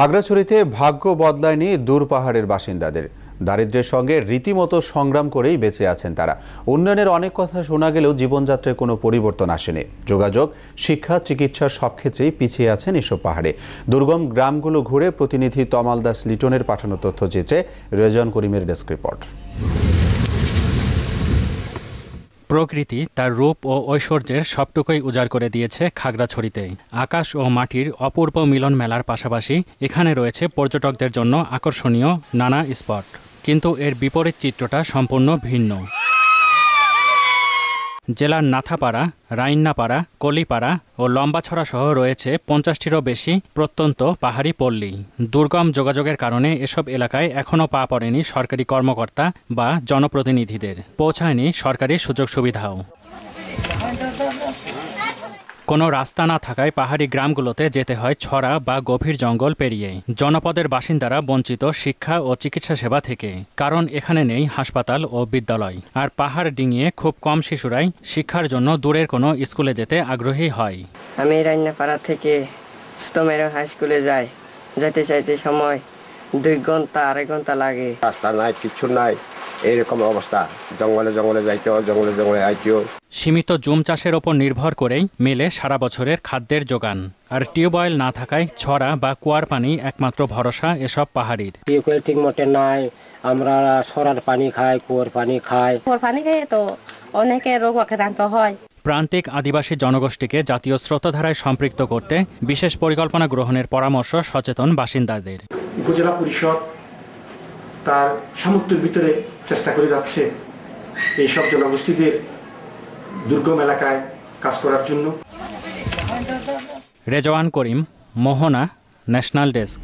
খাগড়াছড়িতে ভাগ্য বদলায়নি দূর পাহাড়ের বাসিন্দাদের। দারিদ্রের সঙ্গে রীতিমতো সংগ্রাম করেই বেঁচে আছেন তারা। উন্নয়নের অনেক কথা শোনা গেলেও জীবনযাত্রায় কোনো পরিবর্তন আসেনি। যোগাযোগ, শিক্ষা, চিকিৎসা সব ক্ষেত্রেই পিছিয়ে আছেন এসব পাহাড়ে। দুর্গম গ্রামগুলো ঘুরে প্রতিনিধি তমাল দাস লিটনের পাঠানো তথ্যচিত্রে রেজন করিমের ডেস্ক রিপোর্ট। প্রকৃতি তার রূপ ও ঐশ্বর্যের সবটুকুই উজাড় করে দিয়েছে খাগড়াছড়িতে। আকাশ ও মাটির অপূর্ব মিলন মেলার পাশাপাশি এখানে রয়েছে পর্যটকদের জন্য আকর্ষণীয় নানা স্পট। কিন্তু এর বিপরীত চিত্রটা সম্পূর্ণ ভিন্ন। জেলার নাথাপাড়া, রাইন্নাপাড়া, কলিপাড়া ও লম্বাছড়া সহ রয়েছে পঞ্চাশটিরও বেশি প্রত্যন্ত পাহাড়ি পল্লী। দুর্গম যোগাযোগের কারণে এসব এলাকায় এখনও পা পড়েনি সরকারি কর্মকর্তা বা জনপ্রতিনিধিদের। পৌঁছায়নি সরকারি সুযোগ সুবিধাও। কোনো রাস্তা না থাকায় পাহাড়ি গ্রামগুলোতে যেতে হয় ছড়া বা গভীর জঙ্গল পেরিয়ে। জনপদের বাসিন্দারা বঞ্চিত শিক্ষা ও চিকিৎসা সেবা থেকে কারণ এখানে নেই হাসপাতাল ও বিদ্যালয়। আর পাহাড় ডিঙিয়ে খুব কম শিশুরাই শিক্ষার জন্য দূরের কোনো স্কুলে যেতে আগ্রহী হয়। আমি রান্নাপাড়া থেকে স্তমের হাই স্কুলে যাই। যেতে চাইতে সময় দুই ঘণ্টা আড়াই ঘণ্টা লাগে। রাস্তা নাই কিচ্ছু নাই। এইরকম অবস্থা। জঙ্গলে জঙ্গলে যাইতেও জঙ্গলে জঙ্গলে আইতেও। সীমিত জুম চাষের ওপর নির্ভর করেই মেলে সারা বছরের খাদ্যের যোগান। আর টিউবওয়েল না থাকায় ছড়া বা কুয়ার পানি একমাত্র ভরসা এসব পাহাড়ির। টিউবওয়েল ঠিক মতো নাই আমরা সরার পানি খাই কুয়োর পানি খাই। কুয়োর পানি খেয়ে তো অনেকে রোগ আক্রান্ত হয়। প্রান্তিক আদিবাসী জনগোষ্ঠীকে জাতীয় স্রোতধারায় সম্পৃক্ত করতে বিশেষ পরিকল্পনা গ্রহণের পরামর্শ সচেতন বাসিন্দাদের। উপজেলা পরিষদ তার সামর্থ্যের ভিতরে চেষ্টা করে যাচ্ছে এই সব জনগোষ্ঠীদের দুর্গম এলাকায় কাজ করার জন্য। Rezwan Karim Mohona national desk.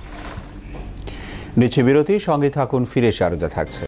নিচ্ছে বিরতি সঙ্গে থাকুন ফিরে সারদা থাকছে।